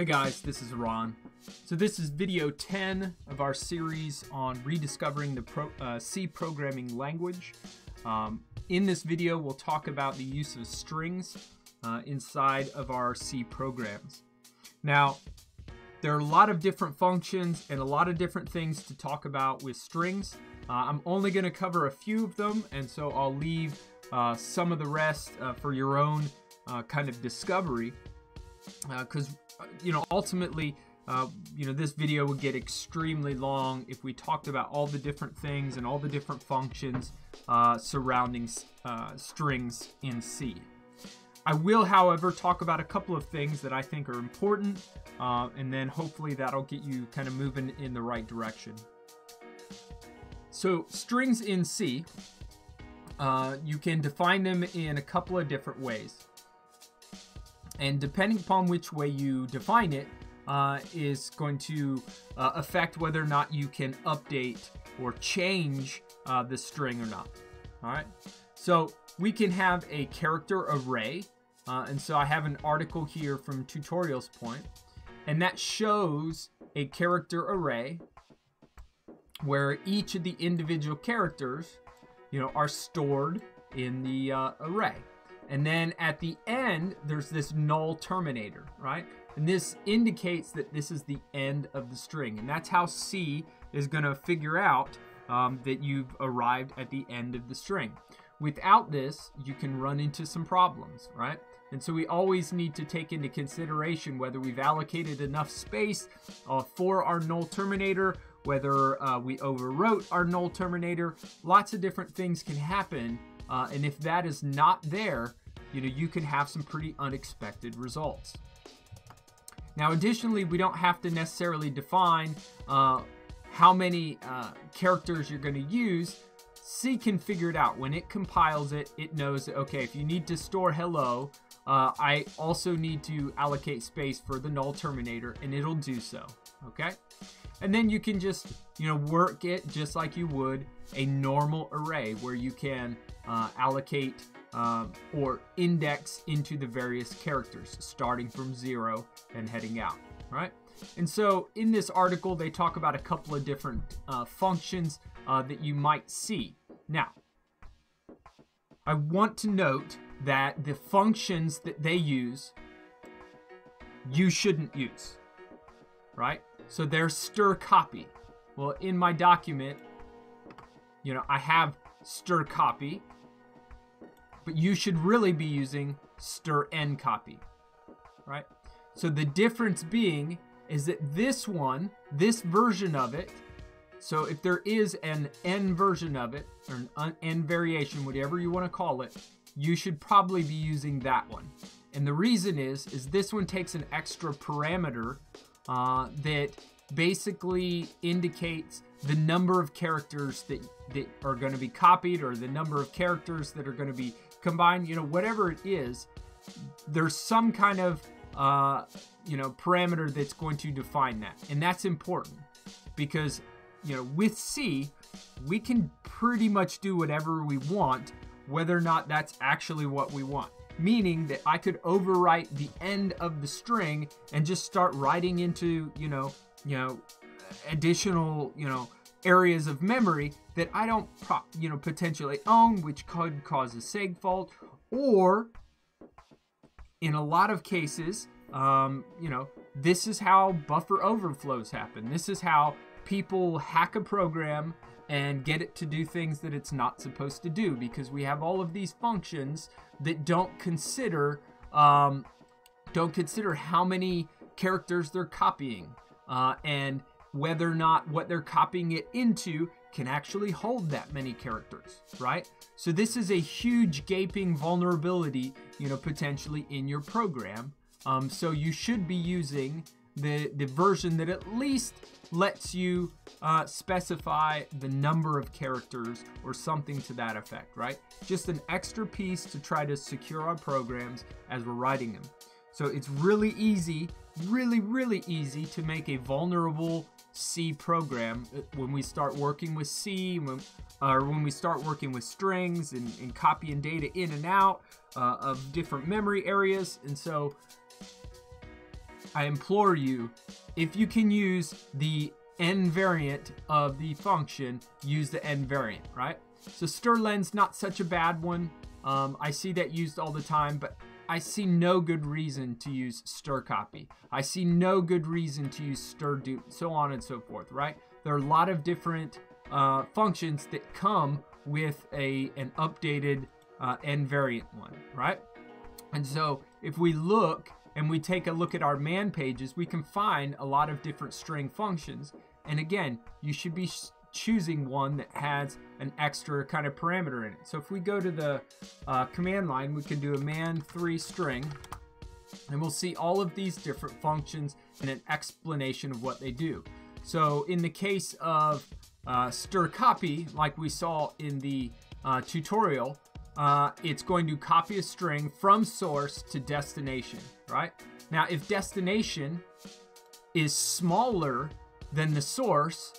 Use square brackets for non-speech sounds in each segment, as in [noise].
Hey guys, this is Ron. So this is video 10 of our series on rediscovering the pro, uh, C programming language. Um, in this video, we'll talk about the use of strings uh, inside of our C programs. Now, there are a lot of different functions and a lot of different things to talk about with strings. Uh, I'm only going to cover a few of them, and so I'll leave uh, some of the rest uh, for your own uh, kind of discovery. Because, uh, you know, ultimately, uh, you know, this video would get extremely long if we talked about all the different things and all the different functions surrounding strings in C. I will, however, talk about a couple of things that I think are important, uh, and then hopefully that'll get you kind of moving in the right direction. So, strings in C, uh, you can define them in a couple of different ways. And depending upon which way you define it, uh, is going to uh, affect whether or not you can update or change uh, the string or not. All right. So we can have a character array. Uh, and so I have an article here from Tutorials Point, and that shows a character array where each of the individual characters, you know, are stored in the uh, array. And then at the end, there's this null terminator, right? And this indicates that this is the end of the string. And that's how C is going to figure out um, that you've arrived at the end of the string. Without this, you can run into some problems, right? And so we always need to take into consideration whether we've allocated enough space uh, for our null terminator, whether uh, we overwrote our null terminator. Lots of different things can happen. Uh, and if that is not there, you know, you can have some pretty unexpected results. Now, additionally, we don't have to necessarily define uh, how many uh, characters you're going to use C can figure it out. When it compiles it, it knows that, okay, if you need to store hello, uh, I also need to allocate space for the null terminator, and it'll do so, okay? And then you can just, you know, work it just like you would a normal array where you can uh, allocate uh, or index into the various characters, starting from zero and heading out, right? And so in this article, they talk about a couple of different uh, functions uh, that you might see. Now, I want to note that the functions that they use, you shouldn't use, right? So there's stir copy. Well, in my document, you know, I have strcpy, but you should really be using strncpy, right? So the difference being is that this one, this version of it, so if there is an N version of it, or an N variation, whatever you want to call it, you should probably be using that one. And the reason is, is this one takes an extra parameter uh, that basically indicates the number of characters that, that are going to be copied or the number of characters that are going to be combined, you know, whatever it is, there's some kind of, uh, you know, parameter that's going to define that. And that's important because you know, with C, we can pretty much do whatever we want, whether or not that's actually what we want. Meaning that I could overwrite the end of the string and just start writing into, you know, you know, additional, you know, areas of memory that I don't, you know, potentially own, which could cause a seg fault, or in a lot of cases, um, you know, this is how buffer overflows happen. This is how people hack a program and get it to do things that it's not supposed to do because we have all of these functions that don't consider um, don't consider how many characters they're copying uh, and whether or not what they're copying it into can actually hold that many characters, right? So this is a huge gaping vulnerability, you know, potentially in your program. Um, so you should be using the, the version that at least lets you uh, specify the number of characters or something to that effect, right? Just an extra piece to try to secure our programs as we're writing them. So it's really easy, really, really easy to make a vulnerable C program uh, when we start working with C, when, or when we start working with strings and, and copying data in and out uh, of different memory areas. And so I implore you, if you can use the n variant of the function, use the n variant, right? So strlen's not such a bad one. Um, I see that used all the time, but I see no good reason to use strcpy. I see no good reason to use strdup, so on and so forth, right? There are a lot of different uh, functions that come with a an updated uh, n variant one, right? And so if we look and we take a look at our man pages, we can find a lot of different string functions. And again, you should be choosing one that has an extra kind of parameter in it. So if we go to the uh, command line, we can do a man3 string, and we'll see all of these different functions and an explanation of what they do. So in the case of uh, copy, like we saw in the uh, tutorial, uh, it's going to copy a string from source to destination, right? Now, if destination is smaller than the source,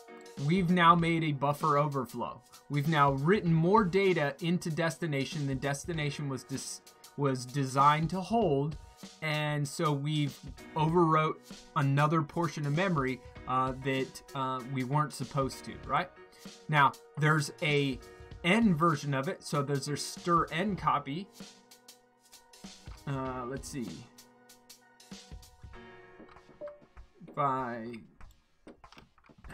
we've now made a buffer overflow. We've now written more data into destination than destination was was designed to hold, and so we've overwrote another portion of memory uh, that uh, we weren't supposed to, right? Now, there's a n version of it, so there's a stir n copy. Uh, let's see. By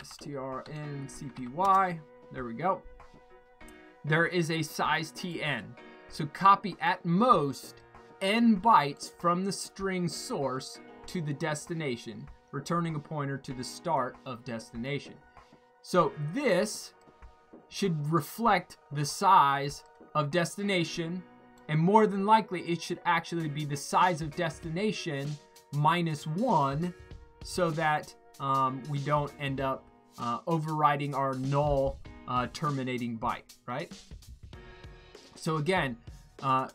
strncpy. There we go. There is a size tn. So copy at most n bytes from the string source to the destination, returning a pointer to the start of destination. So this should reflect the size of destination, and more than likely it should actually be the size of destination minus one so that um, we don't end up uh, overriding our null uh, terminating byte, right? So again, uh,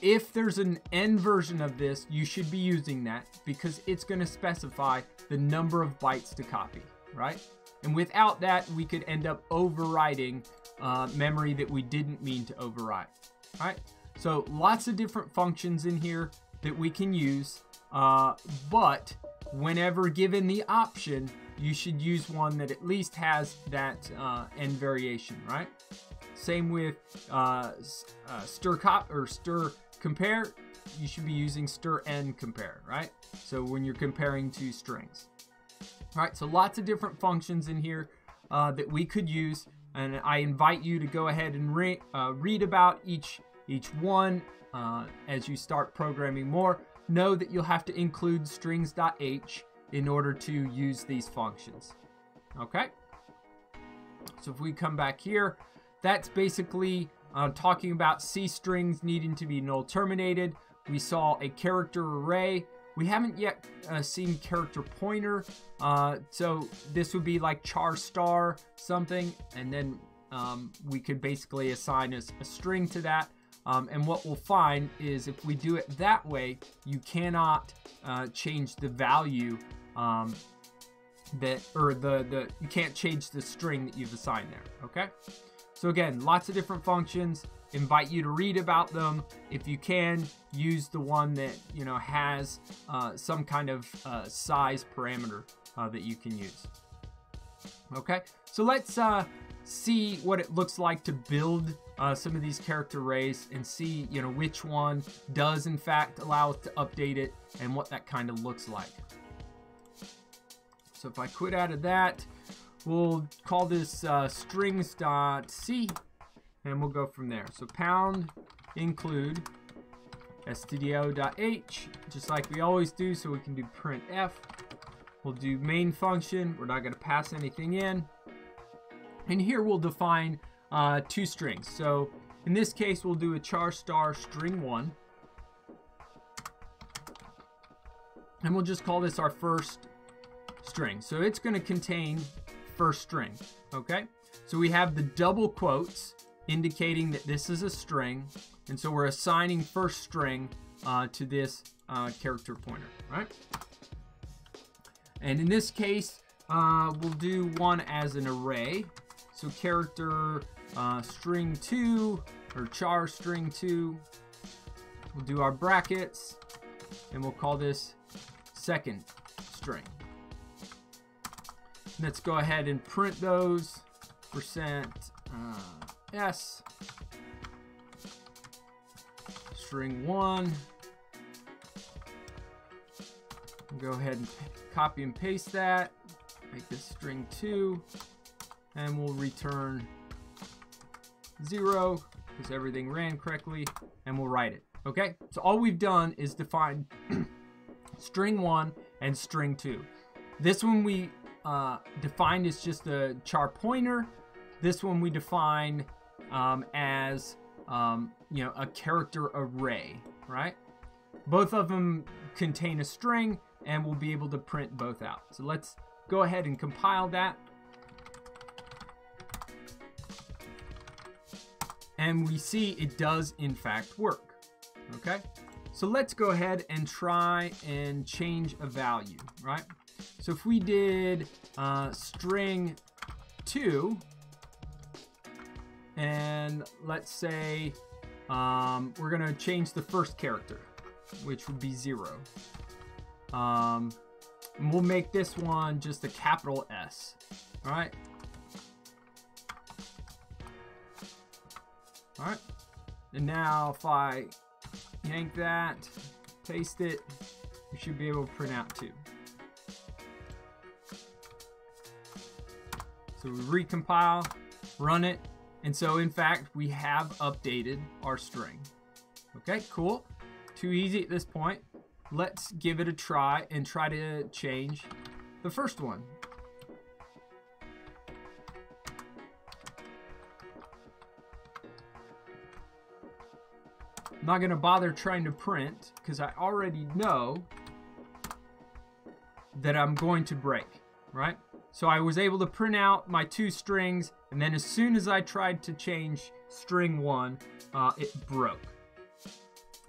if there's an n version of this, you should be using that because it's going to specify the number of bytes to copy, right? And without that, we could end up overriding uh, memory that we didn't mean to override, right? So lots of different functions in here that we can use, uh, but whenever given the option, you should use one that at least has that uh, n variation, right? Same with uh, uh, stir cop or stir compare. You should be using stir n compare, right? So when you're comparing two strings. All right, so lots of different functions in here uh, that we could use, and I invite you to go ahead and re uh, read about each each one uh, as you start programming more. Know that you'll have to include strings.h in order to use these functions. Okay? So if we come back here, that's basically uh, talking about C strings needing to be null terminated. We saw a character array. We haven't yet uh, seen character pointer. Uh, so this would be like char star something. And then um, we could basically assign a, a string to that. Um, and what we'll find is if we do it that way, you cannot uh, change the value um, that or the the you can't change the string that you've assigned there okay? So again lots of different functions. Invite you to read about them. If you can use the one that you know has uh, some kind of uh, size parameter uh, that you can use. Okay? So let's uh, see what it looks like to build uh, some of these character arrays and see you know which one does in fact allow us to update it and what that kind of looks like so if I quit out of that, we'll call this uh, strings.c and we'll go from there. So pound include stdio.h just like we always do so we can do printf. We'll do main function. We're not going to pass anything in. And here we'll define uh, two strings. So in this case, we'll do a char star string one. And we'll just call this our first string. So it's going to contain first string, okay? So we have the double quotes indicating that this is a string, and so we're assigning first string uh, to this uh, character pointer, right? And in this case, uh, we'll do one as an array. So character uh, string 2, or char string 2. We'll do our brackets, and we'll call this second string. Let's go ahead and print those. Percent uh, S. String one. Go ahead and copy and paste that. Make this string two. And we'll return zero because everything ran correctly. And we'll write it. Okay, so all we've done is define [clears throat] string one and string two. This one we uh, defined as just a char pointer. This one we define um, as um, you know a character array, right? Both of them contain a string, and we'll be able to print both out. So let's go ahead and compile that. And we see it does in fact work. Okay, so let's go ahead and try and change a value, right? So if we did uh, string 2, and let's say um, we're to change the first character, which would be 0. Um, we'll make this one just a capital S, all right? All right, and now if I yank that, paste it, we should be able to print out two. So we recompile, run it, and so in fact we have updated our string. Okay, cool. Too easy at this point. Let's give it a try and try to change the first one. I'm not going to bother trying to print because I already know that I'm going to break, right? So I was able to print out my two strings, and then as soon as I tried to change string one, uh, it broke.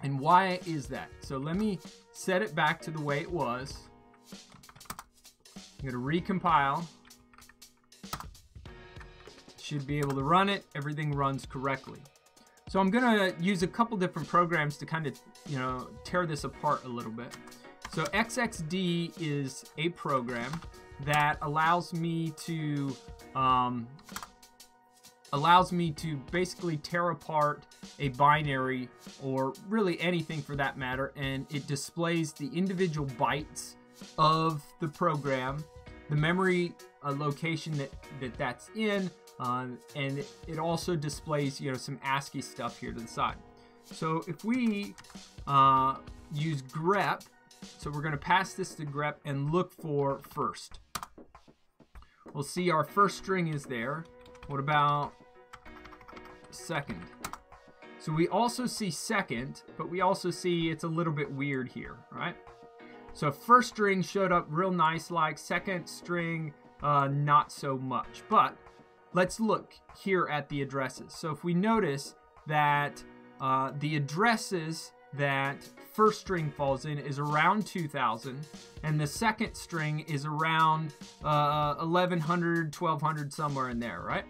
And why is that? So let me set it back to the way it was. I'm going to recompile. Should be able to run it. Everything runs correctly. So I'm going to use a couple different programs to kind of, you know, tear this apart a little bit. So XXD is a program that allows me to um, allows me to basically tear apart a binary or really anything for that matter and it displays the individual bytes of the program the memory uh, location that, that that's in uh, and it also displays you know some ASCII stuff here to the side. So if we uh, use grep so we're going to pass this to grep and look for first We'll see our first string is there. What about second? So we also see second, but we also see it's a little bit weird here, right? So first string showed up real nice like, second string uh, not so much. But let's look here at the addresses. So if we notice that uh, the addresses that first string falls in is around 2000 and the second string is around uh, 1100 1200 somewhere in there right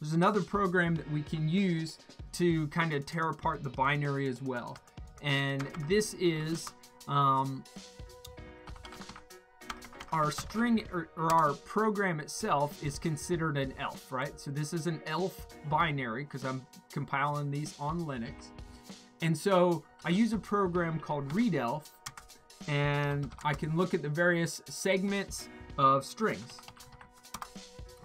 there's another program that we can use to kind of tear apart the binary as well and this is um, our string or, or, our program itself is considered an ELF, right? So this is an ELF binary because I'm compiling these on Linux. And so I use a program called readelf and I can look at the various segments of strings.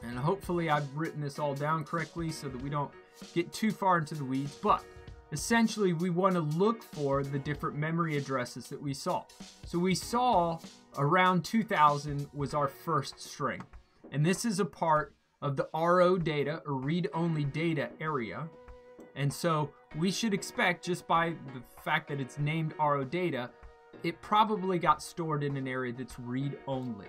And hopefully I've written this all down correctly so that we don't get too far into the weeds. But essentially we want to look for the different memory addresses that we saw. So we saw around 2000 was our first string. And this is a part of the RO data or read-only data area. And so we should expect just by the fact that it's named RO data, it probably got stored in an area that's read only.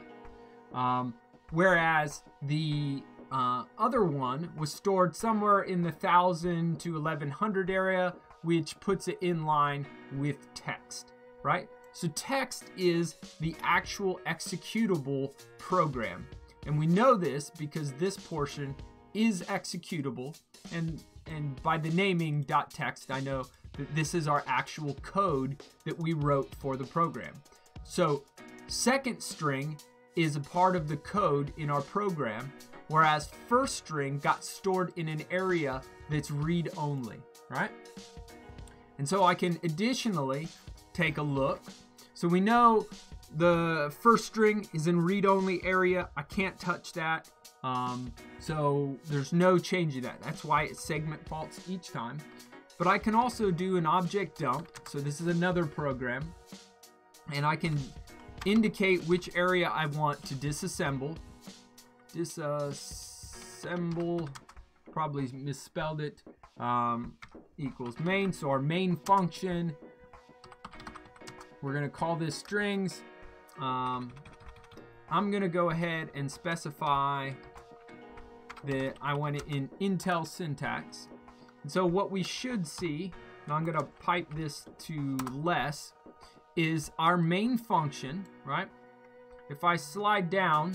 Um, whereas the uh, other one was stored somewhere in the 1000 to 1100 area, which puts it in line with text, right? So text is the actual executable program. And we know this because this portion is executable and and by the naming .text, I know that this is our actual code that we wrote for the program. So second string is a part of the code in our program, whereas first string got stored in an area that's read only, right? And so I can additionally take a look. So we know the first string is in read only area. I can't touch that. Um, so there's no change in that. That's why it segment faults each time. But I can also do an object dump. So this is another program. And I can indicate which area I want to disassemble. Disassemble, probably misspelled it, um, equals main. So our main function, we're going to call this strings. Um, I'm going to go ahead and specify that I want it in Intel syntax. And so what we should see, and I'm going to pipe this to less, is our main function, right? If I slide down,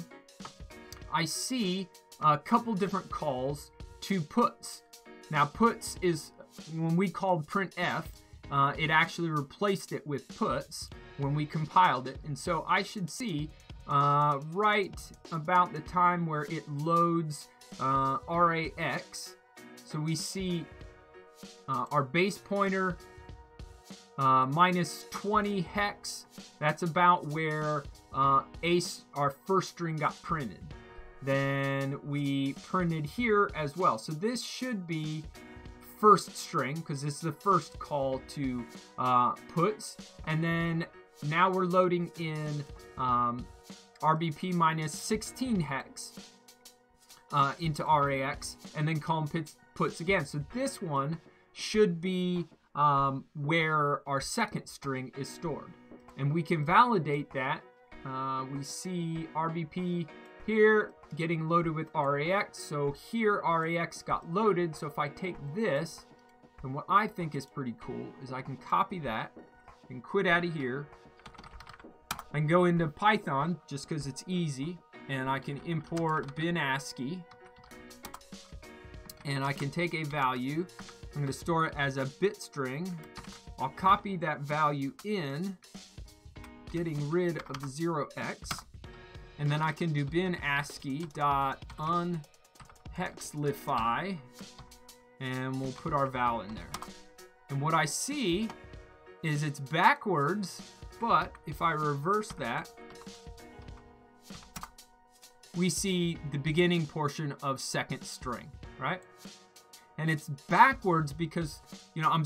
I see a couple different calls to puts. Now puts is, when we called printf, uh, it actually replaced it with puts when we compiled it. And so I should see uh, right about the time where it loads uh, RAX. So we see uh, our base pointer uh, minus 20 hex. That's about where uh, ace, our first string got printed. Then we printed here as well. So this should be first string because this is the first call to uh, puts. And then now we're loading in um, RBP minus 16 hex uh, into RAX and then column puts, puts again. So this one should be um, where our second string is stored. And we can validate that. Uh, we see RBP here getting loaded with RAX. So here RAX got loaded. So if I take this, and what I think is pretty cool is I can copy that and quit out of here. and go into Python just because it's easy and I can import binascii and I can take a value I'm going to store it as a bit string. I'll copy that value in, getting rid of the 0x. And then I can do binascii dot unhexlify, and we'll put our val in there. And what I see is it's backwards, but if I reverse that, we see the beginning portion of second string, right? and it's backwards because you know I'm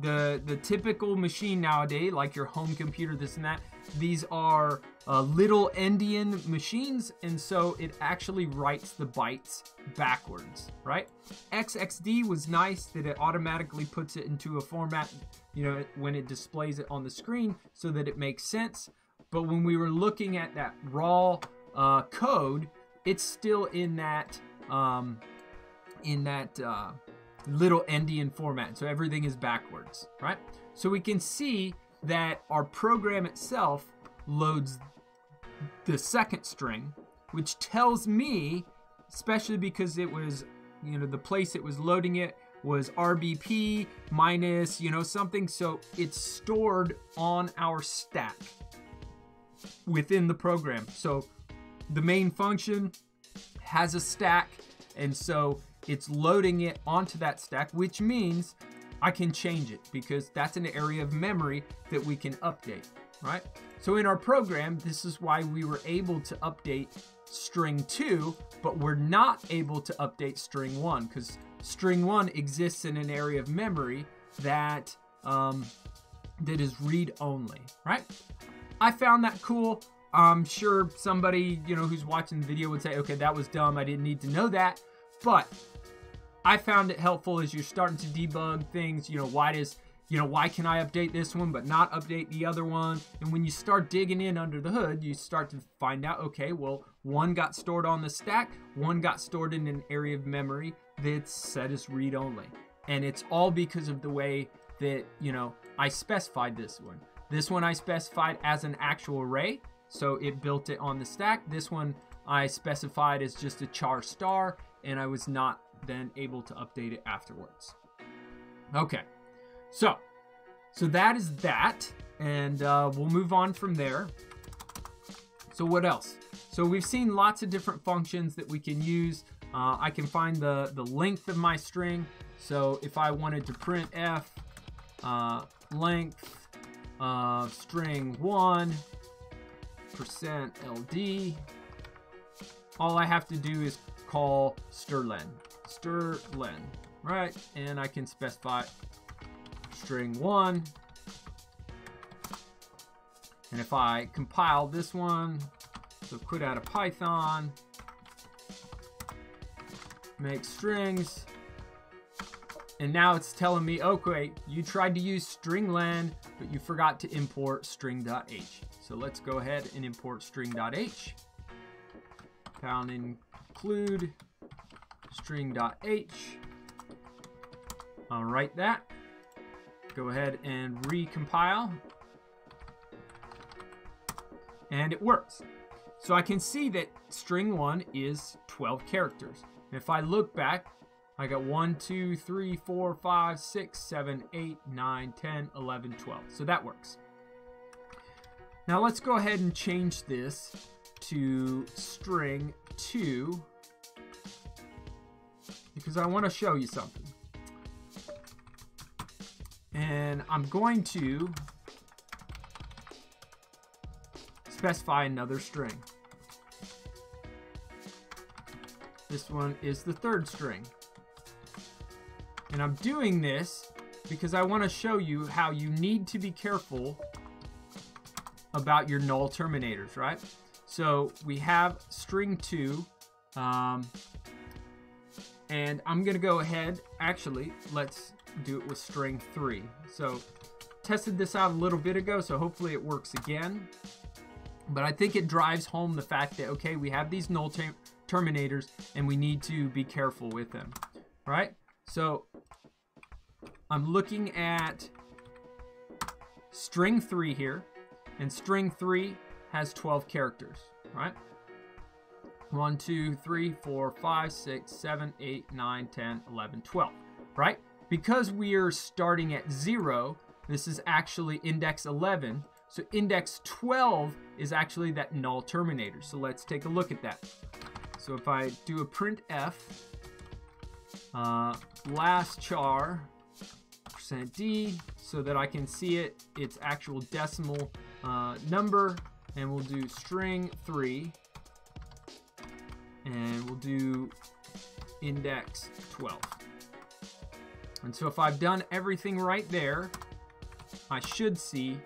the the typical machine nowadays, like your home computer, this and that. These are uh, little endian machines, and so it actually writes the bytes backwards, right? XXD was nice that it automatically puts it into a format, you know, when it displays it on the screen, so that it makes sense. But when we were looking at that raw uh, code, it's still in that um, in that uh, little endian format. So everything is backwards, right? So we can see that our program itself loads the second string, which tells me, especially because it was, you know, the place it was loading it was RBP minus, you know, something. So it's stored on our stack within the program. So the main function has a stack. And so it's loading it onto that stack, which means I can change it because that's an area of memory that we can update, right? So in our program, this is why we were able to update string 2, but we're not able to update string 1 because string 1 exists in an area of memory that um, that is read only, right? I found that cool. I'm sure somebody, you know, who's watching the video would say, okay, that was dumb. I didn't need to know that. But I found it helpful as you're starting to debug things. You know, why does you know, why can I update this one but not update the other one? And when you start digging in under the hood, you start to find out, okay, well, one got stored on the stack, one got stored in an area of memory that's set as read only. And it's all because of the way that, you know, I specified this one. This one I specified as an actual array, so it built it on the stack. This one I specified as just a char star, and I was not then able to update it afterwards. Okay, so so that is that, and uh, we'll move on from there. So what else? So we've seen lots of different functions that we can use. Uh, I can find the, the length of my string. So if I wanted to print f uh, length of string 1 percent ld, all I have to do is call strlen. Strlen, right? And I can specify string 1 and if I compile this one, so quit out of Python, make strings, and now it's telling me, okay, you tried to use stringlen, but you forgot to import string.h. So let's go ahead and import string.h. Pound include string.h. I'll write that. Go ahead and recompile and it works. So I can see that string one is 12 characters. And if I look back, I got 1, 2, 3, 4, 5, 6, 7, 8, 9, 10, 11, 12. So that works. Now let's go ahead and change this to string 2 because I want to show you something. And I'm going to specify another string. This one is the third string. And I'm doing this because I want to show you how you need to be careful about your null terminators, right? So we have string 2, um, and I'm to go ahead, actually, let's do it with string 3. So tested this out a little bit ago, so hopefully it works again. But I think it drives home the fact that, okay, we have these null ter terminators and we need to be careful with them, right? So I'm looking at string 3 here, and string 3 has 12 characters, right? 1, 2, 3, 4, 5, 6, 7, 8, 9, 10, 11, 12, right? Because we are starting at 0, this is actually index 11, so index 12 is actually that null terminator. So let's take a look at that. So if I do a printf, uh, last char percent %d so that I can see it, its actual decimal uh, number, and we'll do string 3, and we'll do index 12. And so if I've done everything right there, I should see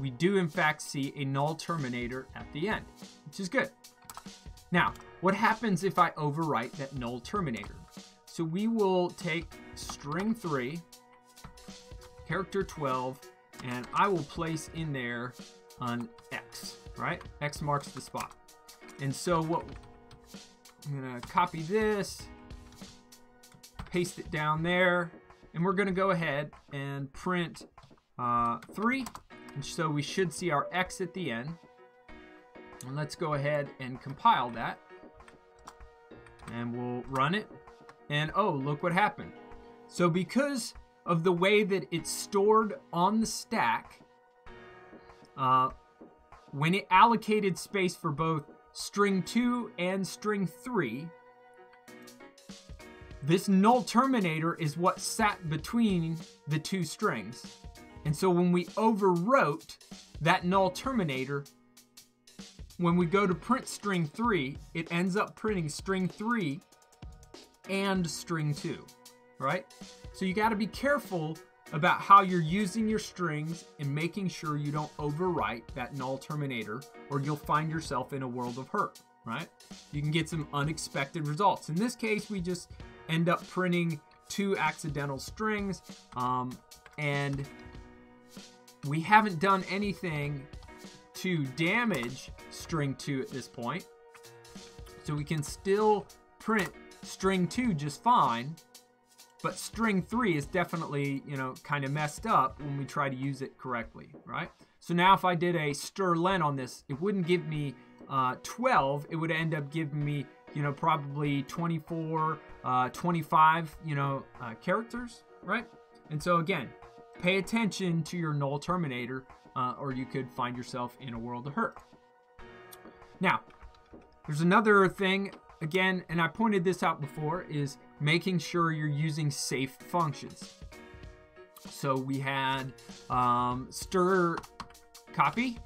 we do in fact see a null terminator at the end, which is good. Now, what happens if I overwrite that null terminator? So we will take string 3, character 12, and I will place in there an X, right? X marks the spot. And so what I'm gonna copy this, paste it down there, and we're gonna go ahead and print uh, 3 and so we should see our X at the end. And let's go ahead and compile that. And we'll run it. And oh, look what happened. So because of the way that it's stored on the stack, uh, when it allocated space for both string 2 and string 3, this null terminator is what sat between the two strings. And so when we overwrote that null terminator, when we go to print string 3, it ends up printing string 3 and string 2, right? So you got to be careful about how you're using your strings and making sure you don't overwrite that null terminator or you'll find yourself in a world of hurt, right? You can get some unexpected results. In this case, we just end up printing two accidental strings um, and we haven't done anything to damage string 2 at this point. So we can still print string 2 just fine. But string 3 is definitely, you know, kind of messed up when we try to use it correctly, right? So now if I did a strlen on this, it wouldn't give me uh, 12. It would end up giving me, you know, probably 24, uh, 25, you know, uh, characters, right? And so again, Pay attention to your null terminator, uh, or you could find yourself in a world of hurt. Now, there's another thing, again, and I pointed this out before, is making sure you're using safe functions. So we had um, stir copy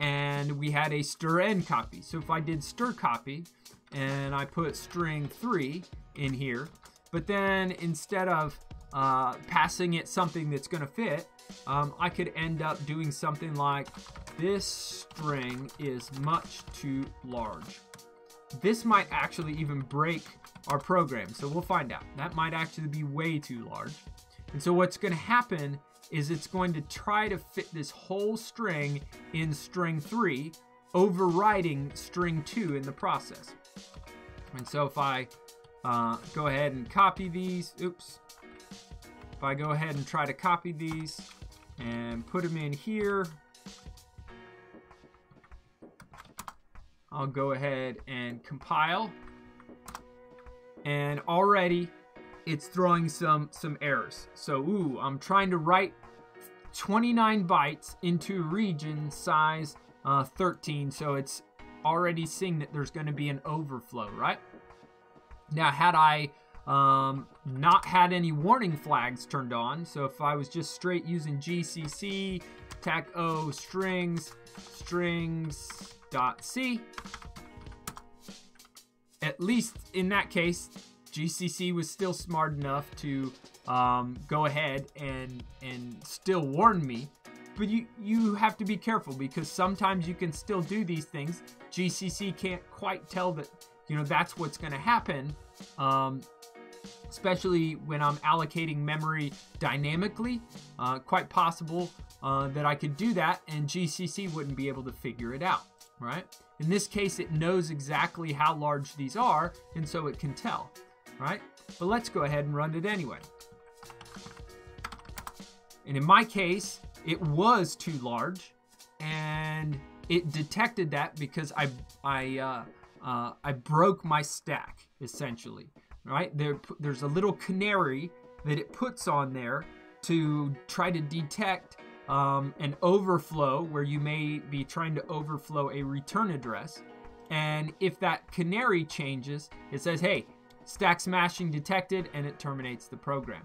and we had a stir end copy. So if I did stir copy and I put string 3 in here, but then instead of uh, passing it something that's going to fit, um, I could end up doing something like this string is much too large. This might actually even break our program, so we'll find out. That might actually be way too large. And so what's going to happen is it's going to try to fit this whole string in string 3, overriding string 2 in the process. And so if I uh, go ahead and copy these, oops, if I go ahead and try to copy these and put them in here, I'll go ahead and compile. And already it's throwing some some errors. So, ooh, I'm trying to write 29 bytes into region size uh, 13, so it's already seeing that there's going to be an overflow, right? Now, had I um, not had any warning flags turned on, so if I was just straight using GCC, tac O strings, strings dot C, at least in that case, GCC was still smart enough to um, go ahead and and still warn me. But you you have to be careful because sometimes you can still do these things. GCC can't quite tell that you know that's what's going to happen. Um, especially when I'm allocating memory dynamically. Uh, quite possible uh, that I could do that and GCC wouldn't be able to figure it out, right? In this case, it knows exactly how large these are, and so it can tell right? But let's go ahead and run it anyway. And in my case, it was too large, and it detected that because I I uh, uh, I broke my stack essentially. Right there, there's a little canary that it puts on there to try to detect um, an overflow where you may be trying to overflow a return address. And if that canary changes, it says, hey, stack smashing detected, and it terminates the program.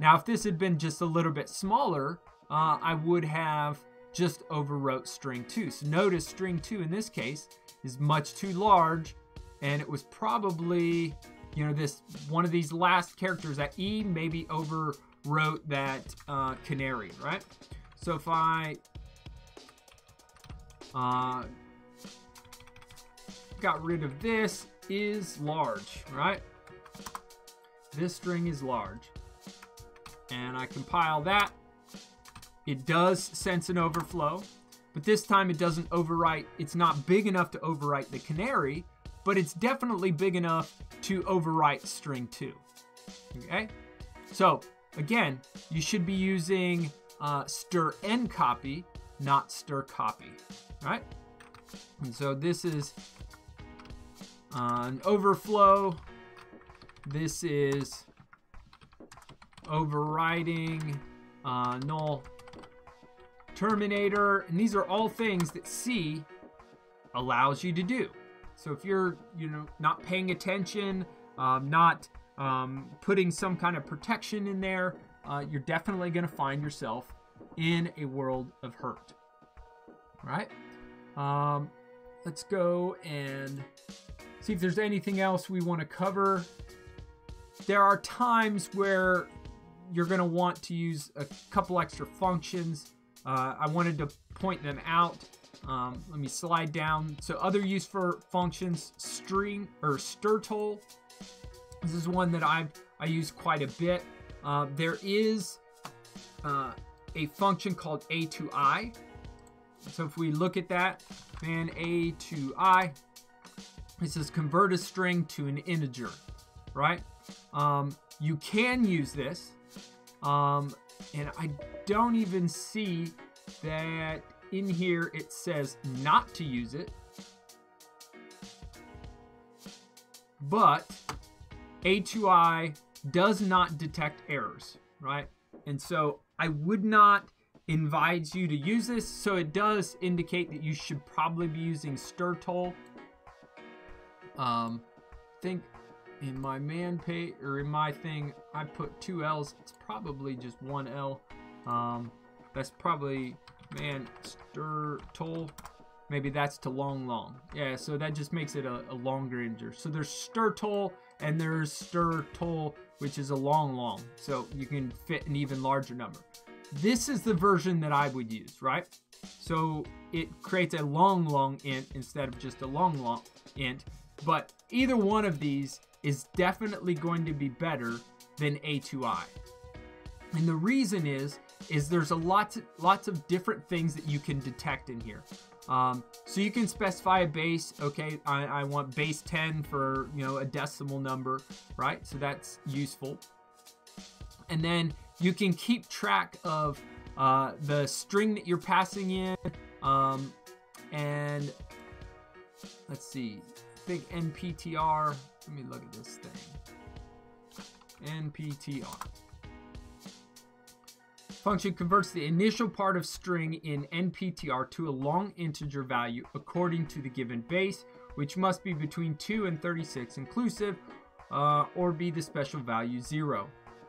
Now, if this had been just a little bit smaller, uh, I would have just overwrote string 2. So notice string 2 in this case is much too large, and it was probably, you know, this one of these last characters that E maybe overwrote that uh, canary, right? So if I uh, got rid of this, is large, right? This string is large. And I compile that. It does sense an overflow, but this time it doesn't overwrite. It's not big enough to overwrite the canary, but it's definitely big enough to overwrite string 2. Okay? So, again, you should be using uh, stir end copy, not stir copy. Right? And so this is uh, an overflow. This is overriding uh, null terminator. And these are all things that C allows you to do. So if you're, you know, not paying attention, um, not um, putting some kind of protection in there, uh, you're definitely going to find yourself in a world of hurt. Right? Um, let's go and see if there's anything else we want to cover. There are times where you're going to want to use a couple extra functions. Uh, I wanted to point them out. Um, let me slide down. So other use for functions, string or strtol. This is one that I I use quite a bit. Uh, there is uh, a function called a to i. So if we look at that, man, a to i, it says convert a string to an integer, right? Um, you can use this, um, and I don't even see that in here it says not to use it. But A2I does not detect errors, right? And so I would not invites you to use this. So it does indicate that you should probably be using strtoll. Um, I think in my man pay or in my thing, I put two L's. It's probably just one L. Um, that's probably man strtoll. Maybe that's to long long. Yeah, so that just makes it a, a longer integer. So there's strtoll and there's strtoll, which is a long long. So you can fit an even larger number. This is the version that I would use, right? So it creates a long long int instead of just a long long int. But either one of these is definitely going to be better than atoi. And the reason is, is there's a lot, lots of different things that you can detect in here. Um, so you can specify a base. Okay, I, I, want base 10 for you know a decimal number, right? So that's useful. And then you can keep track of uh, the string that you're passing in. Um, and let's see, I think NPTR. Let me look at this thing. NPTR. Function converts the initial part of string in NPTR to a long integer value according to the given base, which must be between 2 and 36 inclusive, uh, or be the special value 0.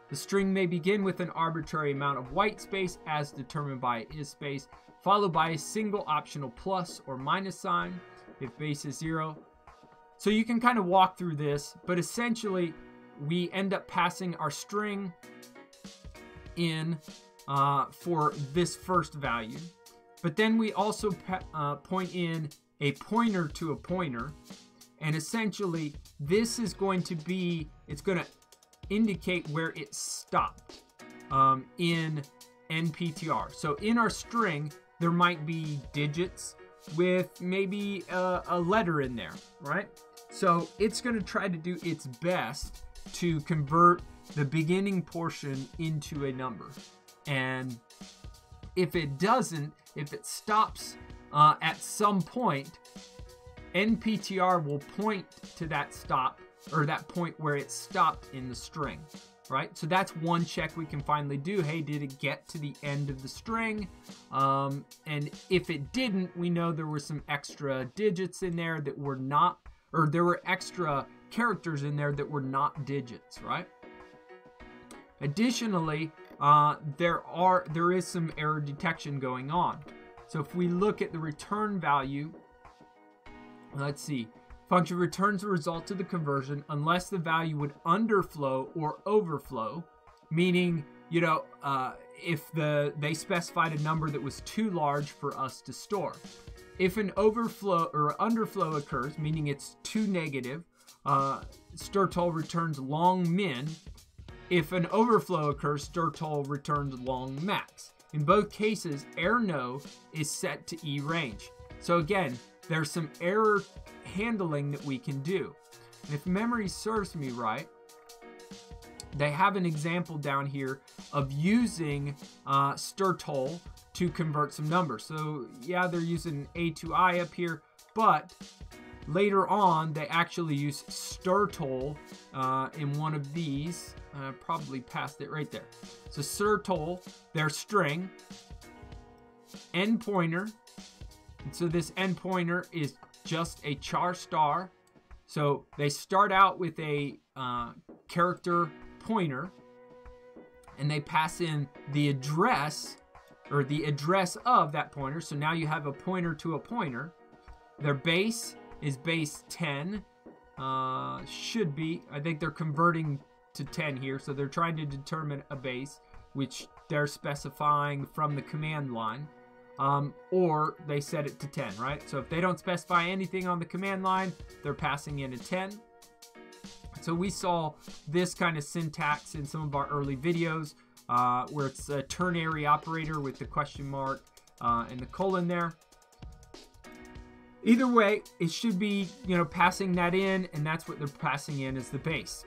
The string may begin with an arbitrary amount of white space as determined by is space, followed by a single optional plus or minus sign if base is 0, so you can kind of walk through this, but essentially we end up passing our string in uh, for this first value. But then we also uh, point in a pointer to a pointer. And essentially, this is going to be, it's going to indicate where it stopped um, in NPTR. So in our string, there might be digits with maybe a, a letter in there, right? So it's going to try to do its best to convert the beginning portion into a number. And if it doesn't, if it stops uh, at some point, NPTR will point to that stop or that point where it stopped in the string, right? So that's one check we can finally do. Hey, did it get to the end of the string? Um, and if it didn't, we know there were some extra digits in there that were not or there were extra characters in there that were not digits, right? Additionally, uh, there are there is some error detection going on. So if we look at the return value, let's see, function returns the result of the conversion unless the value would underflow or overflow, meaning you know uh, if the they specified a number that was too large for us to store. If an overflow or underflow occurs, meaning it's too negative, uh, returns long min. If an overflow occurs, strtoll returns long max. In both cases, errno is set to E range. So again, there's some error handling that we can do. And if memory serves me right, they have an example down here of using uh, strtoll to convert some numbers. So yeah, they're using A to I up here, but later on they actually use strtoll uh, in one of these. Uh, probably passed it right there. So strtoll, their string, end pointer. And so this end pointer is just a char star. So they start out with a uh, character pointer and they pass in the address or the address of that pointer. So now you have a pointer to a pointer. Their base is base 10. Uh, should be. I think they're converting to 10 here. So they're trying to determine a base, which they're specifying from the command line. Um, or they set it to 10, right? So if they don't specify anything on the command line, they're passing in a 10. So we saw this kind of syntax in some of our early videos uh, where it's a ternary operator with the question mark uh, and the colon there. Either way, it should be, you know, passing that in, and that's what they're passing in as the base.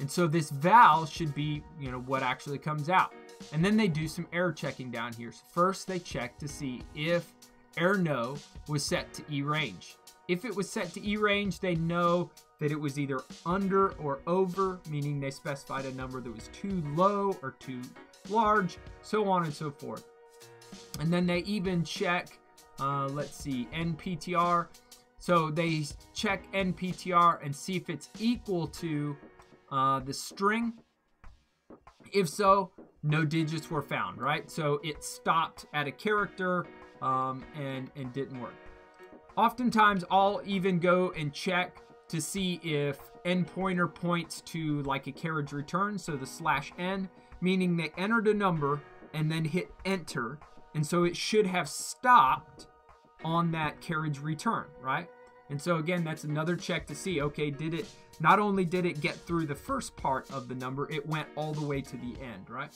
And so this val should be, you know, what actually comes out. And then they do some error checking down here. So first they check to see if errno was set to E range. If it was set to E range, they know that it was either under or over, meaning they specified a number that was too low or too large, so on and so forth. And then they even check, uh, let's see, NPTR. So they check NPTR and see if it's equal to uh, the string. If so, no digits were found, right? So it stopped at a character um, and, and didn't work. Oftentimes, I'll even go and check to see if n pointer points to like a carriage return, so the slash n, meaning they entered a number and then hit enter, and so it should have stopped on that carriage return, right? And so again, that's another check to see, okay, did it, not only did it get through the first part of the number, it went all the way to the end, right?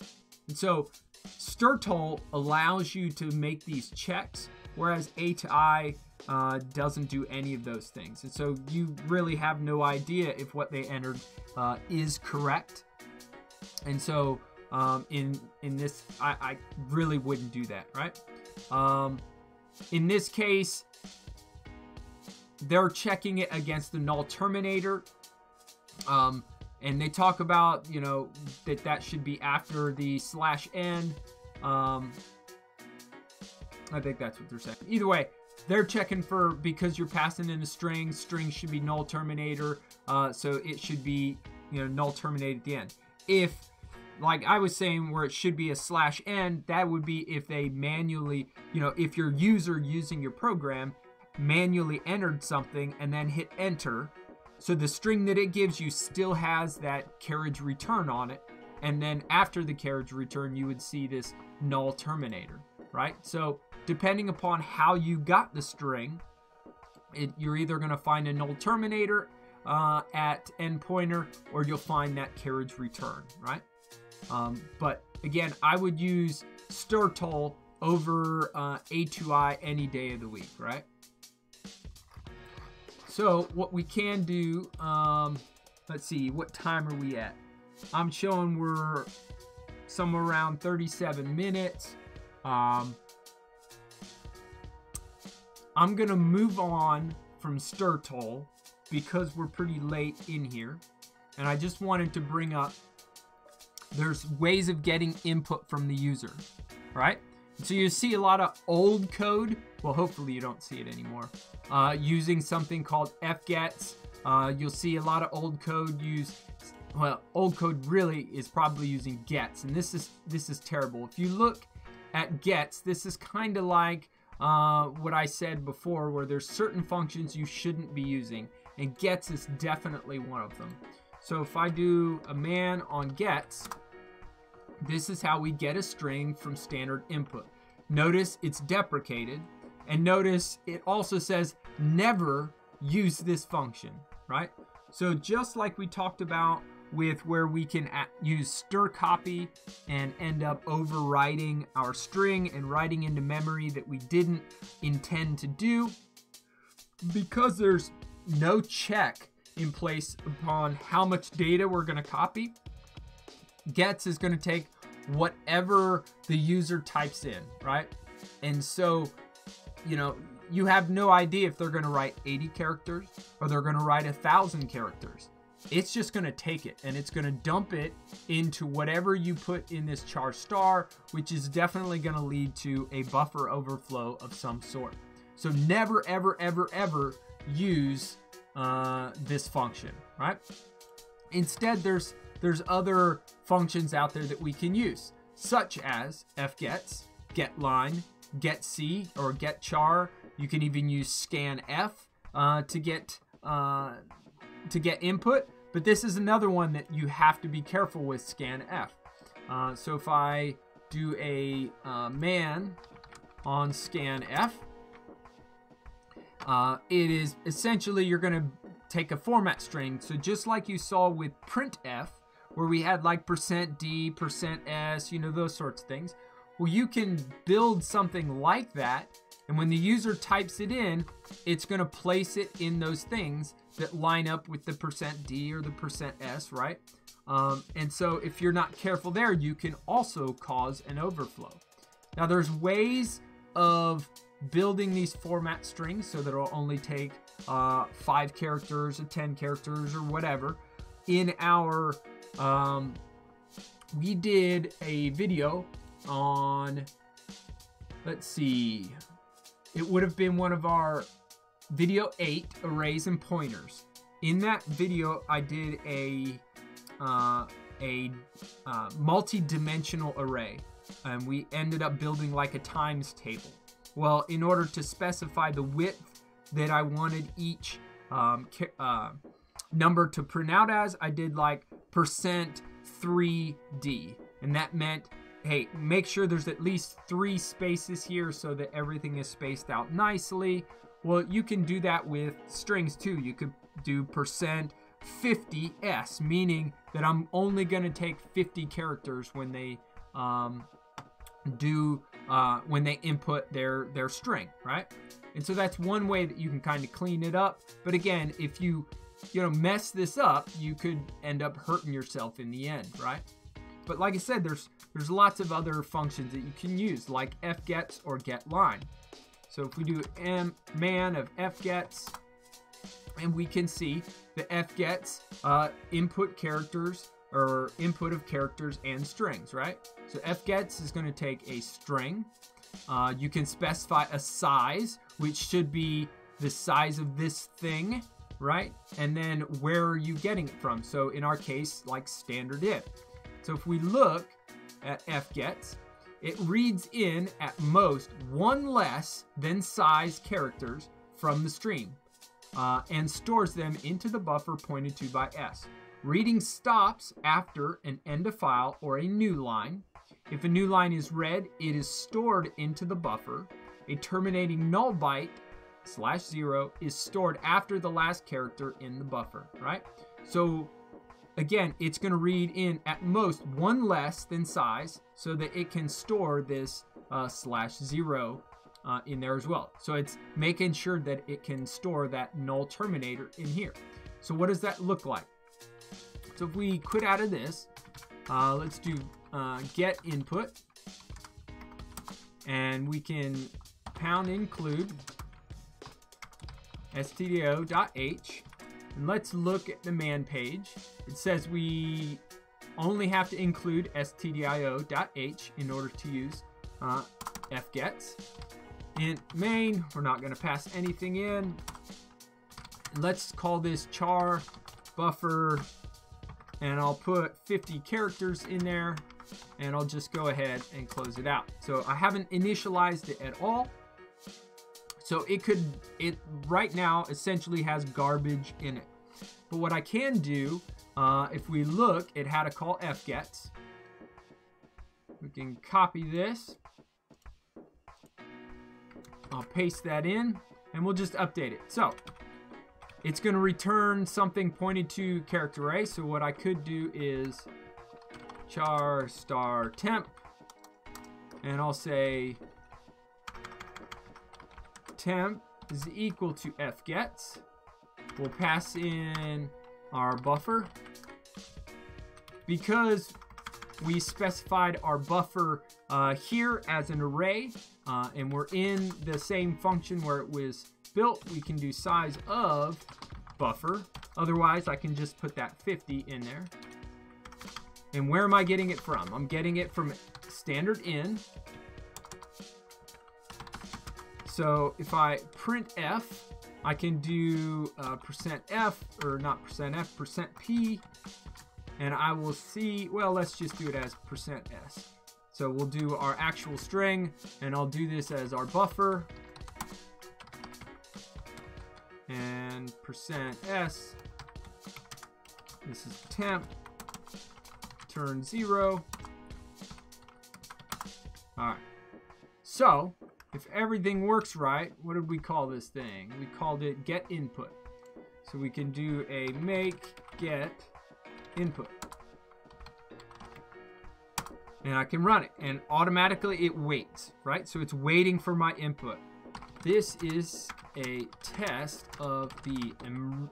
And so strtol allows you to make these checks, whereas A to I uh, doesn't do any of those things. And so you really have no idea if what they entered uh, is correct. And so um, in in this, I, I, really wouldn't do that, right? Um, in this case, they're checking it against the null terminator. Um, and they talk about, you know, that that should be after the slash n. Um, I think that's what they're saying. Either way, they're checking for because you're passing in a string. String should be null terminator, uh, so it should be you know null terminate at the end. If like I was saying, where it should be a slash n, that would be if they manually, you know, if your user using your program manually entered something and then hit enter, so the string that it gives you still has that carriage return on it, and then after the carriage return, you would see this null terminator, right? So depending upon how you got the string, it, you're either going to find a null terminator uh, at end pointer or you'll find that carriage return, right? Um, but again, I would use strtol over uh, atoi any day of the week, right? So what we can do, um, let's see, what time are we at? I'm showing we're somewhere around 37 minutes. Um, I'm going to move on from strtol because we're pretty late in here. And I just wanted to bring up there's ways of getting input from the user, right? So you see a lot of old code. Well, hopefully you don't see it anymore. Uh, using something called fgets. Uh, you'll see a lot of old code use. Well, old code really is probably using gets, and this is this is terrible. If you look at gets, this is kind of like uh, what I said before, where there's certain functions you shouldn't be using, and gets is definitely one of them. So if I do a man on gets, this is how we get a string from standard input. Notice it's deprecated, and notice it also says never use this function, right? So just like we talked about with where we can use strcpy and end up overwriting our string and writing into memory that we didn't intend to do. Because there's no check in place upon how much data we're going to copy, gets is going to take whatever the user types in, right? And so, you know, you have no idea if they're going to write 80 characters or they're going to write a thousand characters it's just going to take it and it's going to dump it into whatever you put in this char star, which is definitely going to lead to a buffer overflow of some sort. So never, ever, ever, ever use uh, this function, right? Instead, there's there's other functions out there that we can use, such as fgets, getLine, getC, or getChar. You can even use scanf uh, to get uh, to get input, but this is another one that you have to be careful with scanf. Uh, so if I do a uh, man on scanf, uh, it is essentially you're going to take a format string. So just like you saw with printf, where we had like percent %d, percent %s, you know, those sorts of things. Well, you can build something like that, and when the user types it in, it's going to place it in those things that line up with the percent %d or the percent %s, right? Um, and so if you're not careful there, you can also cause an overflow. Now there's ways of building these format strings so that it'll only take uh, five characters or 10 characters or whatever. In our, um, we did a video on let's see. It would have been one of our video 8 arrays and pointers. In that video, I did a uh, a uh, multi-dimensional array, and we ended up building like a times table. Well, in order to specify the width that I wanted each um, uh, number to print out as, I did like 3D, and that meant hey, make sure there's at least three spaces here so that everything is spaced out nicely. Well, you can do that with strings too. You could do percent 50s, meaning that I'm only going to take 50 characters when they um, do uh, when they input their their string, right? And so that's one way that you can kind of clean it up. But again, if you you know mess this up, you could end up hurting yourself in the end, right? But like I said, there's there's lots of other functions that you can use, like fgets or getLine. So if we do m man of fgets, and we can see the fgets uh, input characters or input of characters and strings, right? So fgets is going to take a string. Uh, you can specify a size, which should be the size of this thing, right? And then where are you getting it from? So in our case, like standard if. So if we look at fgets, it reads in at most one less than size characters from the stream uh, and stores them into the buffer pointed to by S. Reading stops after an end of file or a new line. If a new line is read, it is stored into the buffer. A terminating null byte slash zero is stored after the last character in the buffer, right? So Again, it's going to read in at most one less than size so that it can store this uh, slash zero uh, in there as well. So it's making sure that it can store that null terminator in here. So what does that look like? So if we quit out of this, uh, let's do uh, get input and we can pound include stdio.h and let's look at the man page. It says we only have to include stdio.h in order to use uh, fgets. In main, we're not going to pass anything in. Let's call this char buffer and I'll put 50 characters in there and I'll just go ahead and close it out. So I haven't initialized it at all. So it could, it right now essentially has garbage in it. But what I can do, uh, if we look at how to call fgets, we can copy this. I'll paste that in and we'll just update it. So it's going to return something pointed to character array. So what I could do is char star temp and I'll say temp is equal to fgets. We'll pass in our buffer. Because we specified our buffer uh, here as an array, uh, and we're in the same function where it was built, we can do size of buffer. Otherwise, I can just put that 50 in there. And where am I getting it from? I'm getting it from standard in, so if I print f, I can do uh, percent %f, or not percent %f, percent %p, and I will see, well, let's just do it as percent %s. So we'll do our actual string, and I'll do this as our buffer, and percent %s, this is temp, turn zero. All right. So if everything works right, what did we call this thing? We called it get input. So we can do a make get input. And I can run it and automatically it waits, right? So it's waiting for my input. This is a test of the em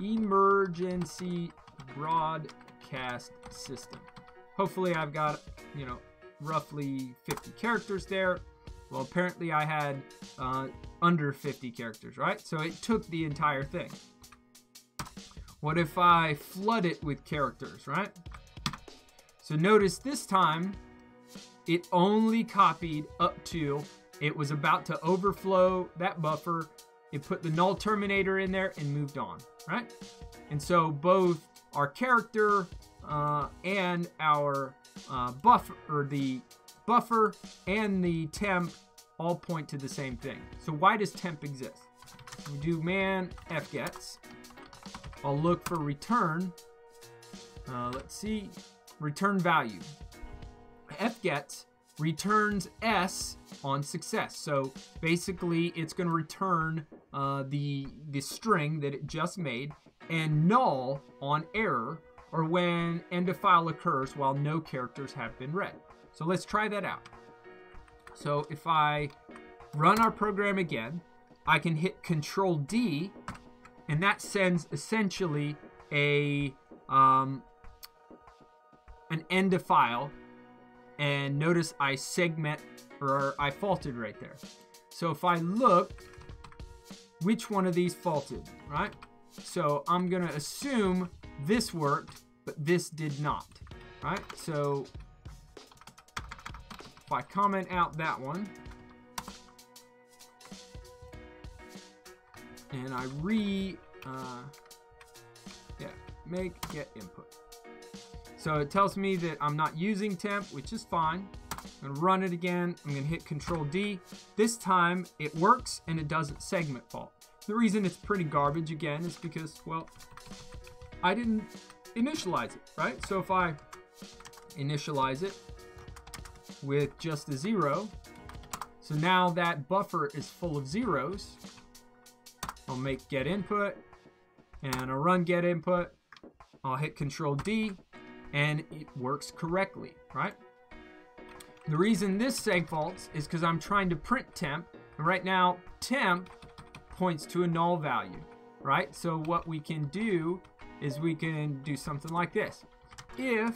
emergency broadcast system. Hopefully I've got, you know, roughly 50 characters there. Well, apparently I had uh, under 50 characters, right? So it took the entire thing. What if I flood it with characters, right? So notice this time, it only copied up to it was about to overflow that buffer. It put the null terminator in there and moved on, right? And so both our character uh, and our uh, buffer, or the buffer and the temp all point to the same thing. So why does temp exist? We do man fgets. I'll look for return. Uh, let's see, return value. fgets returns s on success. So basically, it's going to return uh, the the string that it just made, and null on error or when end of file occurs while no characters have been read. So let's try that out. So if I run our program again, I can hit Control D, and that sends essentially a um, an end of file. And notice I segment or I faulted right there. So if I look, which one of these faulted, right? So I'm gonna assume this worked, but this did not, right? So if I comment out that one, and I re, uh, yeah, make get input. So it tells me that I'm not using temp, which is fine. I'm gonna run it again. I'm gonna hit Control D. This time it works and it doesn't segment fault. The reason it's pretty garbage again is because, well, I didn't initialize it, right? So if I initialize it with just a zero, so now that buffer is full of zeros, I'll make get input and I'll run get input. I'll hit control D and it works correctly, right? The reason this seg faults is because I'm trying to print temp. And right now, temp points to a null value, right? So what we can do is we can do something like this. If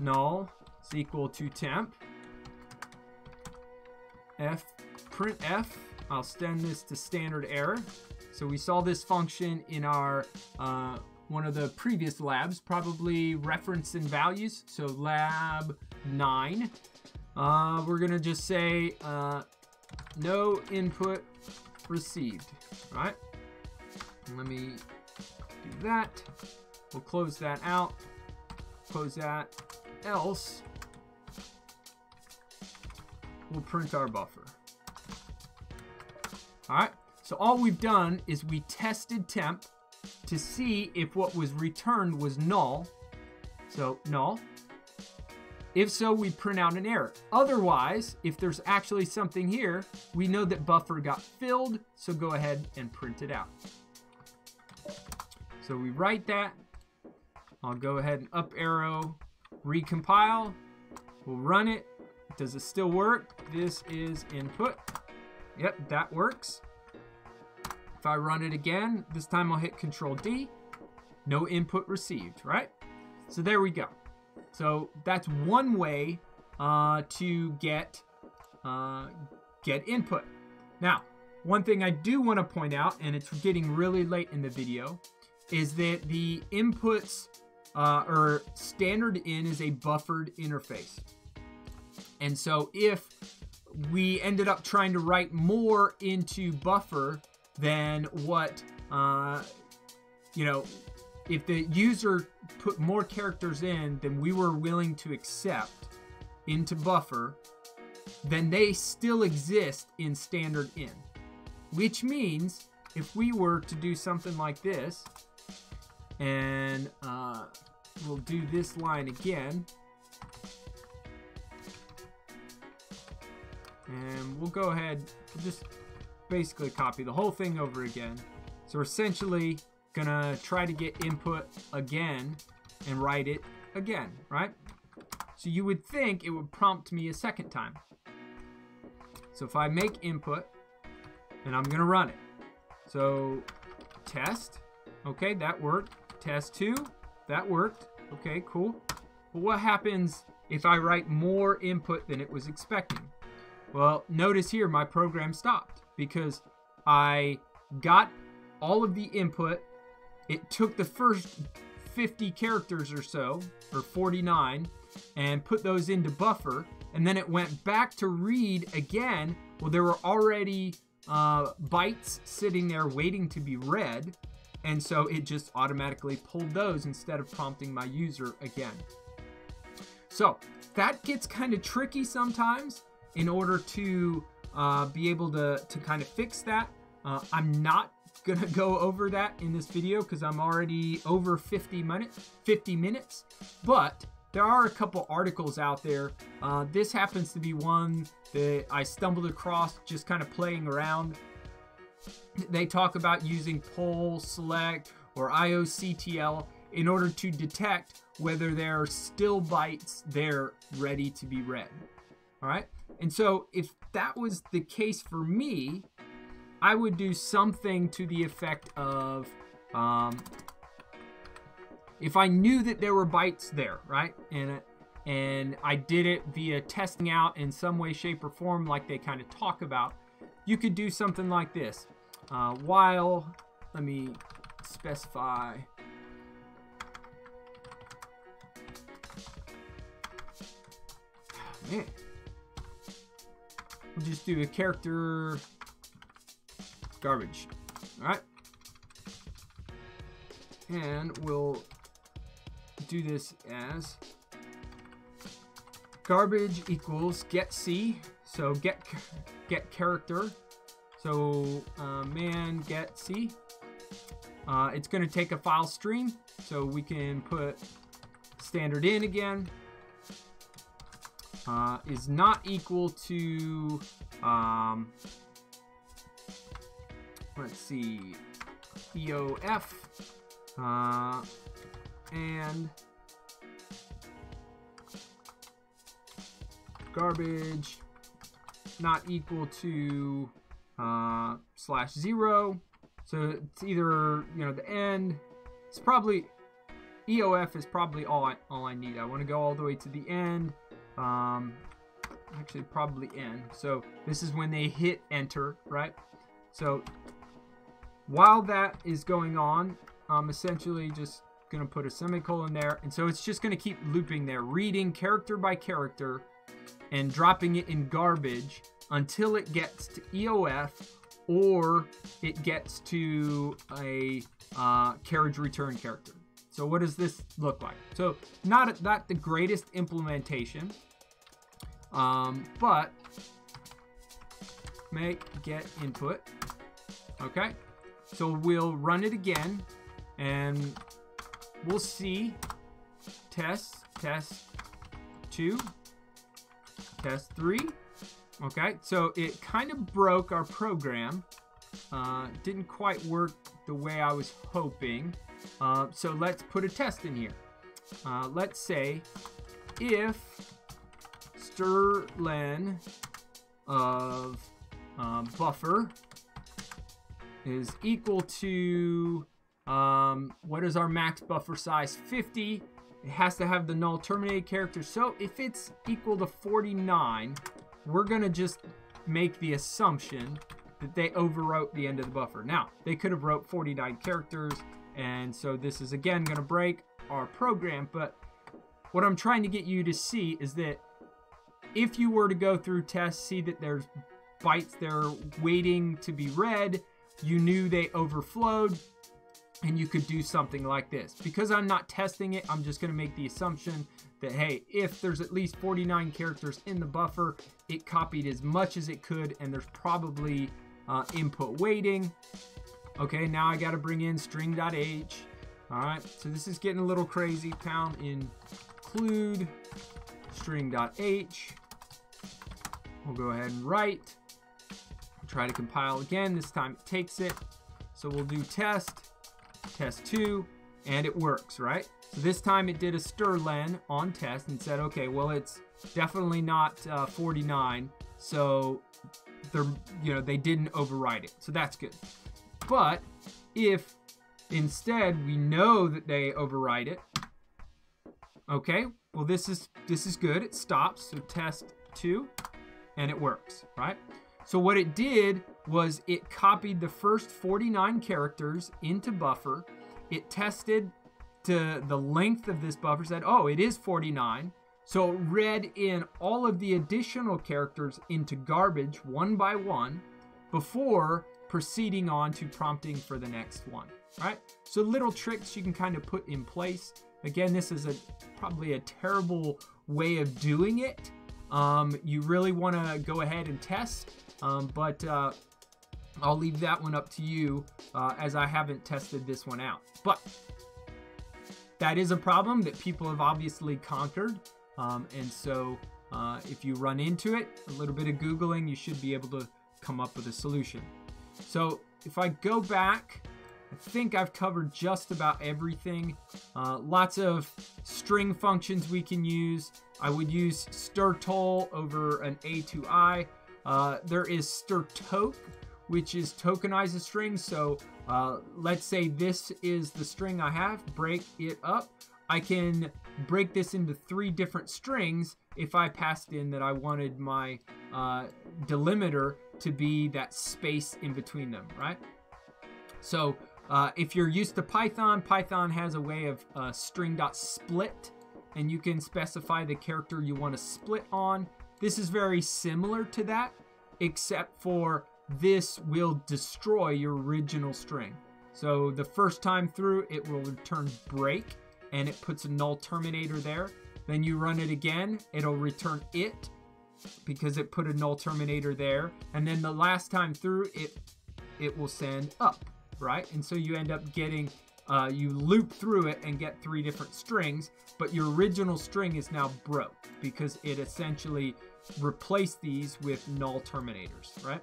null equal to temp, f print f I'll extend this to standard error. So we saw this function in our uh, one of the previous labs, probably reference and values. So lab 9. Uh, we're to just say uh, no input received, right? Let me do that. We'll close that out. Close that. Else, we'll print our buffer. All right, so all we've done is we tested temp to see if what was returned was null. So null. If so, we print out an error. Otherwise, if there's actually something here, we know that buffer got filled, so go ahead and print it out. So we write that. I'll go ahead and up arrow, recompile. We'll run it. Does it still work? This is input. Yep, that works. If I run it again, this time I'll hit Control D. No input received, right? So there we go. So that's one way uh, to get uh, get input. Now, one thing I do want to point out, and it's getting really late in the video, is that the inputs uh, or standard in is a buffered interface. And so if we ended up trying to write more into buffer than what, uh, you know, if the user put more characters in than we were willing to accept into buffer, then they still exist in standard in. Which means if we were to do something like this, and uh, we'll do this line again, And we'll go ahead, we'll just basically copy the whole thing over again. So we're essentially gonna try to get input again and write it again, right? So you would think it would prompt me a second time. So if I make input and I'm gonna run it. So test, okay, that worked. Test two, that worked. Okay, cool. But what happens if I write more input than it was expecting? Well, notice here my program stopped because I got all of the input. It took the first 50 characters or so, or 49, and put those into buffer. And then it went back to read again. Well, there were already uh, bytes sitting there waiting to be read. And so it just automatically pulled those instead of prompting my user again. So that gets kind of tricky sometimes in order to uh, be able to, to kind of fix that. Uh, I'm not gonna go over that in this video because I'm already over 50 minutes 50 minutes but there are a couple articles out there. Uh, this happens to be one that I stumbled across just kind of playing around. They talk about using poll select or IOCTL in order to detect whether there are still bytes there ready to be read. All right and so if that was the case for me I would do something to the effect of um, if I knew that there were bytes there, right? And and I did it via testing out in some way, shape, or form, like they kind of talk about. You could do something like this. Uh, while, let me specify. Man. We'll just do a character garbage. Alright. And we'll do this as garbage equals get C. So get get character. So uh, man get C. Uh, it's going to take a file stream, so we can put standard in again. Uh, is not equal to um, let's see, EOF, uh, and garbage not equal to uh, slash zero. So it's either, you know, the end. It's probably, EOF is probably all I, all I need. I want to go all the way to the end. Um, actually, probably end. So this is when they hit enter, right? So while that is going on, I'm essentially just going to put a semicolon there. And so it's just going to keep looping there, reading character by character and dropping it in garbage until it gets to EOF or it gets to a uh, carriage return character. So what does this look like? So not not the greatest implementation, um, but make get input. Okay, so we'll run it again and we'll see test, test two, test three. Okay, so it kind of broke our program. Uh, didn't quite work the way I was hoping. Uh, so let's put a test in here. Uh, let's say if strlen of um, buffer is equal to, um, what is our max buffer size? 50. It has to have the null terminated character. So if it's equal to 49, we're going to just make the assumption that they overwrote the end of the buffer. Now, they could have wrote 49 characters, and so this is again going to break our program, but what I'm trying to get you to see is that if you were to go through tests, see that there's bytes there waiting to be read, you knew they overflowed and you could do something like this. Because I'm not testing it, I'm just going to make the assumption that, hey, if there's at least 49 characters in the buffer, it copied as much as it could, and there's probably uh, input waiting. Okay, now I got to bring in string.h. All right, so this is getting a little crazy. Pound include string.h. We'll go ahead and write try to compile again. This time it takes it. So we'll do test, test two, and it works, right? So this time it did a strlen on test and said, okay, well, it's definitely not uh, 49. So they're, you know, they didn't override it. So that's good. But if instead we know that they override it, okay, well, this is, this is good. It stops. So test two and it works, right? So what it did was it copied the first 49 characters into buffer. It tested to the length of this buffer, said, oh, it is 49. So it read in all of the additional characters into garbage one by one before proceeding on to prompting for the next one, right? So little tricks you can kind of put in place. Again, this is a probably a terrible way of doing it. Um, you really want to go ahead and test, um, but uh, I'll leave that one up to you uh, as I haven't tested this one out. But that is a problem that people have obviously conquered. Um, and so uh, if you run into it, a little bit of Googling, you should be able to come up with a solution. So if I go back, I think I've covered just about everything. Uh, lots of string functions we can use. I would use strtol over an atoi. Uh, there is strtok, which is tokenize a string. So uh, let's say this is the string I have, break it up. I can break this into three different strings if I passed in that I wanted my uh, delimiter to be that space in between them, right? So uh, if you're used to Python, Python has a way of uh, string.split, and you can specify the character you want to split on. This is very similar to that, except for this will destroy your original string. So the first time through, it will return break, and it puts a null terminator there. Then you run it again, it'll return it, because it put a null terminator there. And then the last time through, it it will send up, right? And so you end up getting, uh, you loop through it and get three different strings, but your original string is now broke because it essentially replaced these with null terminators, right?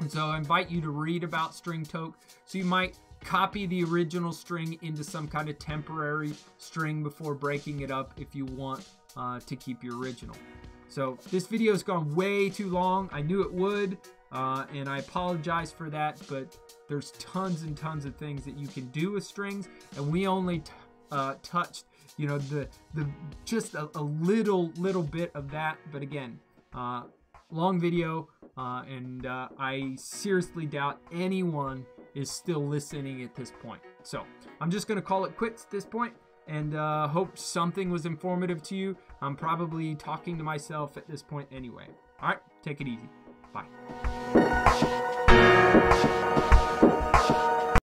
And so I invite you to read about string toke. So you might copy the original string into some kind of temporary string before breaking it up if you want uh, to keep your original. So this video has gone way too long. I knew it would, uh, and I apologize for that, but there's tons and tons of things that you can do with strings, and we only uh, touched, you know, the the just a, a, little little bit of that. But again, uh, long video, uh, and uh, I seriously doubt anyone is still listening at this point. So I'm just gonna call it quits at this point and uh, hope something was informative to you. I'm probably talking to myself at this point anyway. All right, take it easy. Bye.